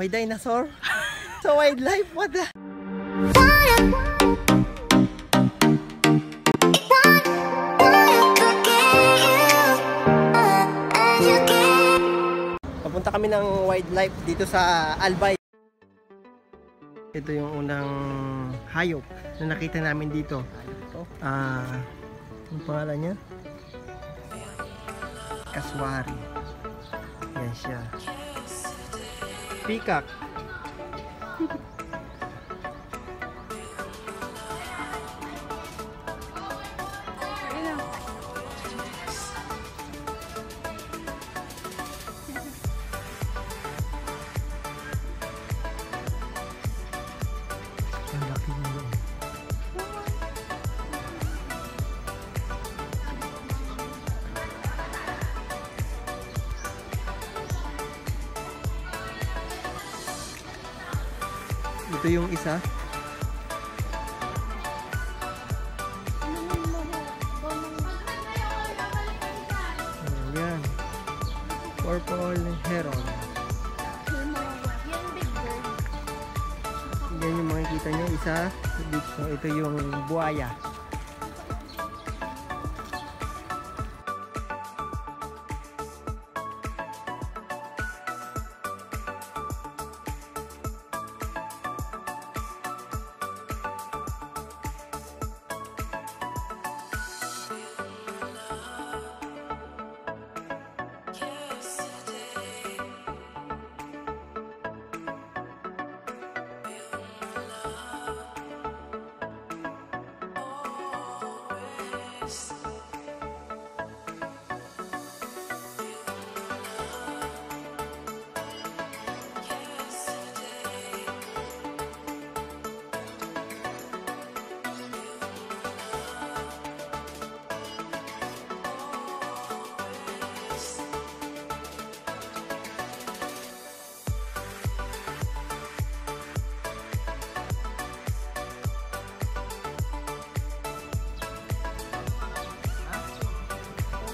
May dinosaur? Sa wildlife? What the? Papunta kami ng wildlife dito sa Albay. Ito yung unang hayop na nakita namin dito. Ah, ang pangalan niya? Kaswari. Yan siya. Peacock. Ito yung isa. Ayan. Purple heron. Yan yung makikita nyo. Isa. Ito yung buaya.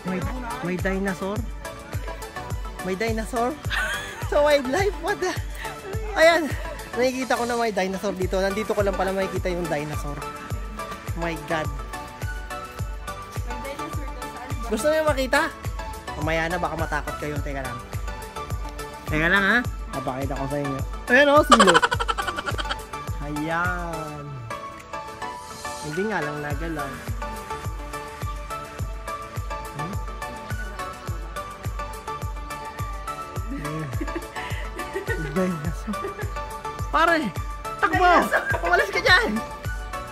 May, may dinosaur? May dinosaur? Sa wildlife? What the? Ayan! Nakikita ko na may dinosaur dito. Nandito ko lang pala makikita yung dinosaur. My God. Gusto niyo makita? Mamaya na, baka matakot kayo. Teka lang. Teka lang ha. Papakita ko sa inyo. Ayan o, silo. Ayan. Hindi nga lang nagalaw. Dinosaur. Pare! Takbo! Umalis ka dyan!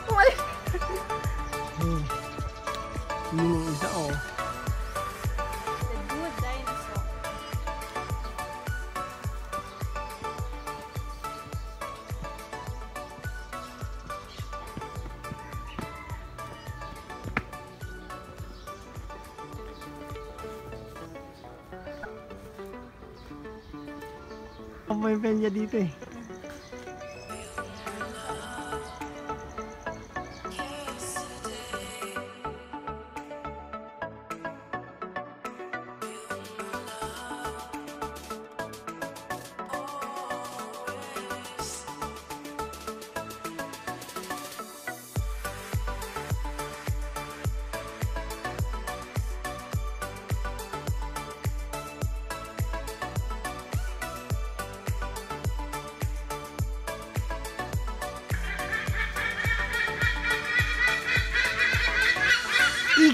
Umalis! Hmm. Yun yung isa oh. Ang may dito eh.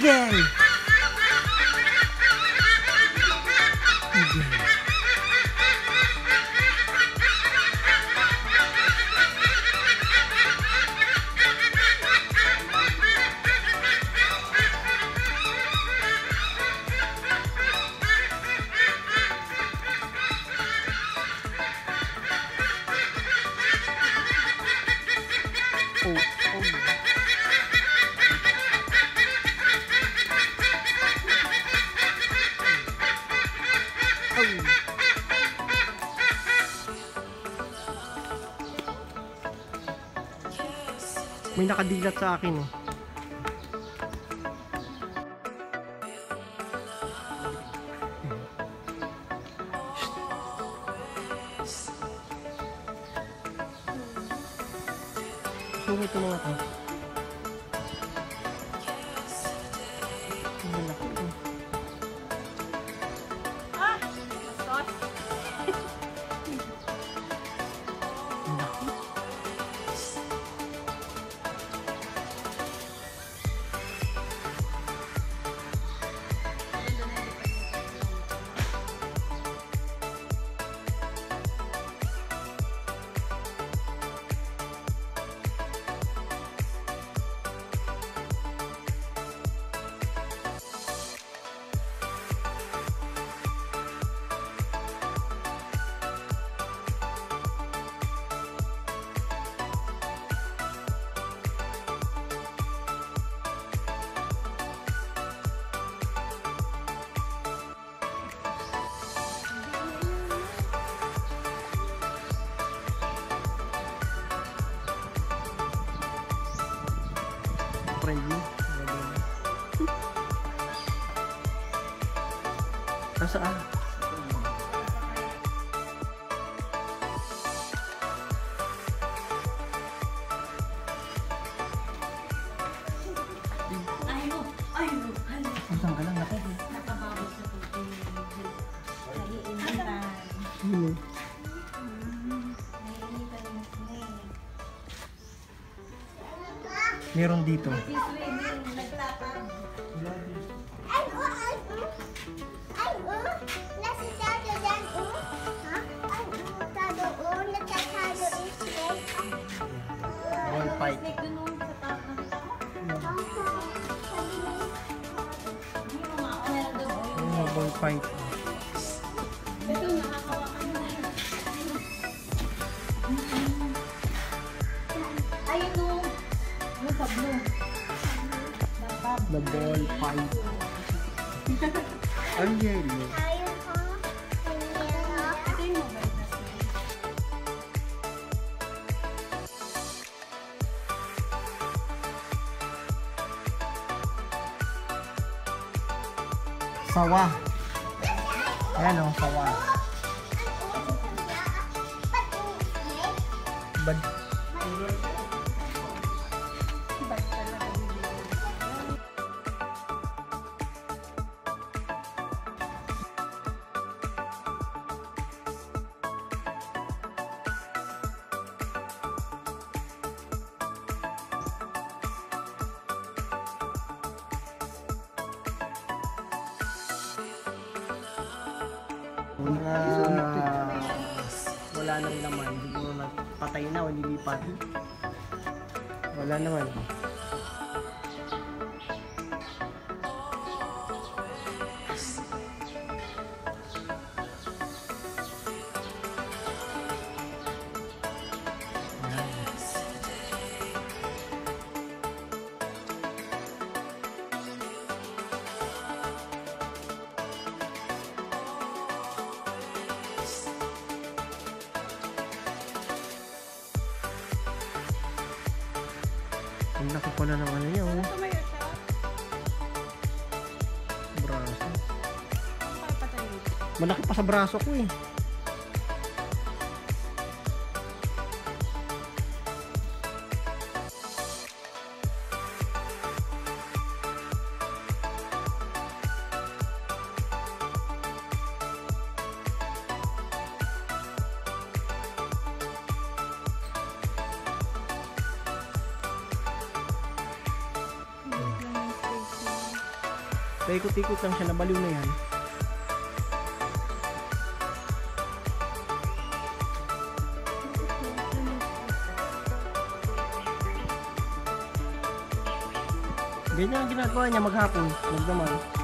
Again. nakadilat sa akin eh. Sumit yung mga to. Friendly. Nasaan? Saan ka lang? Naku. Nakababot sa tubig. Naiinitan. Hmm. Dun. Oh, Yung mga ball fight. The ball fight. Ang oh. Snake. Sawa. Ayan o, sawa. Una, wala nang naman. Siguro nagpatay na o nilipat. Wala naman. Ang laki pala ng ano niya, oh. Tumayo siya. Braso. Malaki pa sa braso ko eh. Paikot-ikot lang siya, nabaliw na yan. Ganyan ang ginagawa niya maghapon, magdamag.